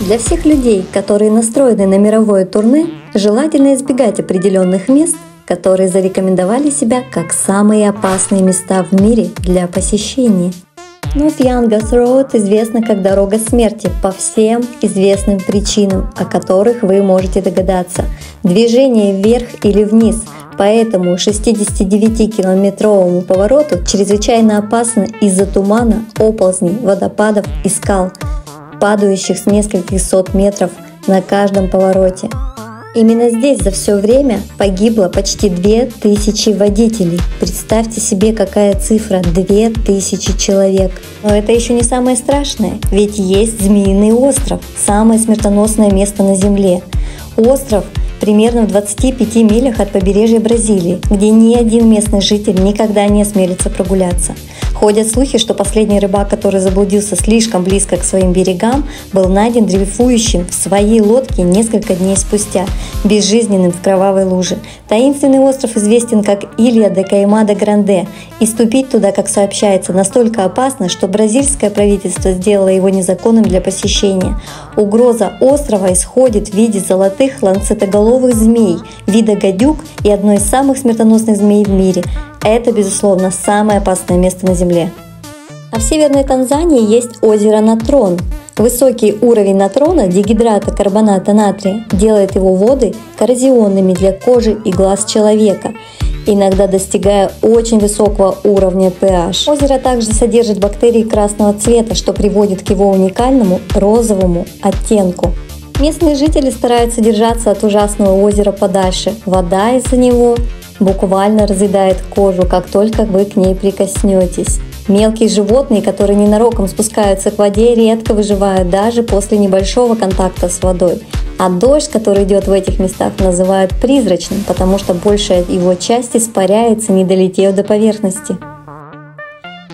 Для всех людей, которые настроены на мировое турне, желательно избегать определенных мест, которые зарекомендовали себя как самые опасные места в мире для посещения. North Youngest Road известна как дорога смерти по всем известным причинам, о которых вы можете догадаться. Движение вверх или вниз, поэтому 69-километровому повороту чрезвычайно опасно из-за тумана, оползней, водопадов и скал, падающих с нескольких сот метров на каждом повороте. Именно здесь за все время погибло почти 2000 водителей. Представьте себе, какая цифра – 2000 человек. Но это еще не самое страшное, ведь есть Змеиный остров, самое смертоносное место на Земле. Остров примерно в 25 милях от побережья Бразилии, где ни один местный житель никогда не осмелится прогуляться – Ходят слухи, что последний рыбак, который заблудился слишком близко к своим берегам, был найден дрейфующим в своей лодке несколько дней спустя, безжизненным в кровавой луже. Таинственный остров известен как Илья де Кайма де Гранде, и ступить туда, как сообщается, настолько опасно, что бразильское правительство сделало его незаконным для посещения. Угроза острова исходит в виде золотых ланцетоголовых змей, вида гадюк и одной из самых смертоносных змей в мире – это, безусловно, самое опасное место на Земле. А в северной Танзании есть озеро Натрон. Высокий уровень натрона, дегидрата карбоната натрия, делает его воды коррозионными для кожи и глаз человека, иногда достигая очень высокого уровня pH. Озеро также содержит бактерии красного цвета, что приводит к его уникальному розовому оттенку. Местные жители стараются держаться от ужасного озера подальше. Вода из-за него буквально разъедает кожу, как только вы к ней прикоснетесь. Мелкие животные, которые ненароком спускаются к воде, редко выживают даже после небольшого контакта с водой. А дождь, который идет в этих местах, называют призрачным, потому что большая его часть испаряется, не долетев до поверхности.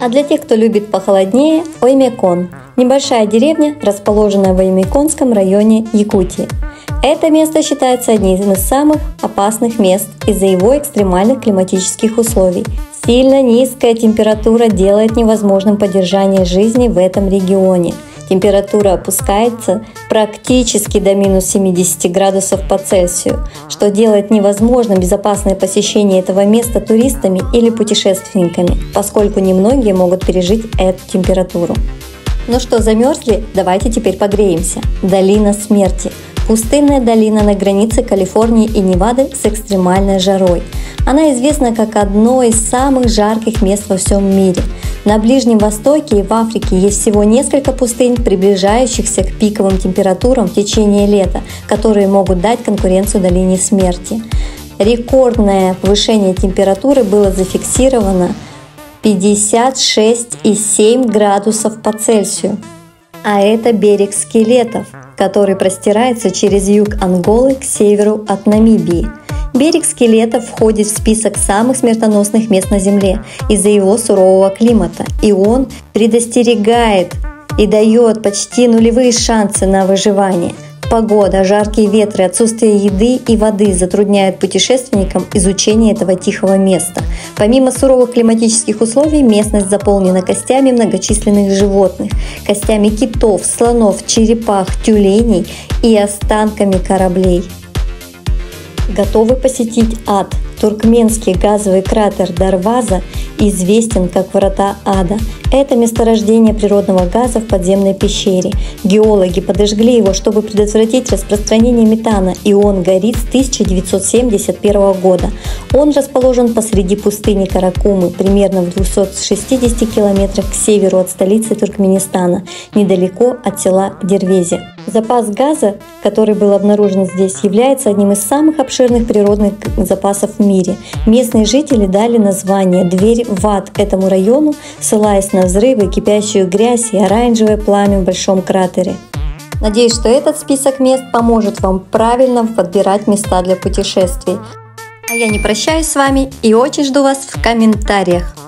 А для тех, кто любит похолоднее, Оймекон – небольшая деревня, расположенная в Оймеконском районе Якутии – это место считается одним из самых опасных мест из-за его экстремальных климатических условий. Сильно низкая температура делает невозможным поддержание жизни в этом регионе. Температура опускается практически до минус 70 градусов по Цельсию, что делает невозможным безопасное посещение этого места туристами или путешественниками, поскольку немногие могут пережить эту температуру. Ну что, замерзли? Давайте теперь погреемся. Долина смерти – Пустынная долина на границе Калифорнии и Невады с экстремальной жарой. Она известна как одно из самых жарких мест во всем мире. На Ближнем Востоке и в Африке есть всего несколько пустынь, приближающихся к пиковым температурам в течение лета, которые могут дать конкуренцию долине смерти. Рекордное повышение температуры было зафиксировано 56,7 градусов по Цельсию. А это берег скелетов – который простирается через юг Анголы к северу от Намибии. Берег скелетов входит в список самых смертоносных мест на Земле из-за его сурового климата, и он предостерегает и дает почти нулевые шансы на выживание. Погода, жаркие ветры, отсутствие еды и воды затрудняют путешественникам изучение этого тихого места. Помимо суровых климатических условий, местность заполнена костями многочисленных животных, костями китов, слонов, черепах, тюленей и останками кораблей. Готовы посетить ад? Туркменский газовый кратер Дарваза известен как Врата Ада. Это месторождение природного газа в подземной пещере. Геологи подожгли его, чтобы предотвратить распространение метана, и он горит с 1971 года. Он расположен посреди пустыни Каракумы, примерно в 260 километрах к северу от столицы Туркменистана, недалеко от села Дервези. Запас газа, который был обнаружен здесь, является одним из самых обширных природных запасов в мире. Местные жители дали название «Дверь в ад» этому району, ссылаясь на взрывы, кипящую грязь и оранжевое пламя в большом кратере. Надеюсь, что этот список мест поможет вам правильно подбирать места для путешествий. А я не прощаюсь с вами и очень жду вас в комментариях.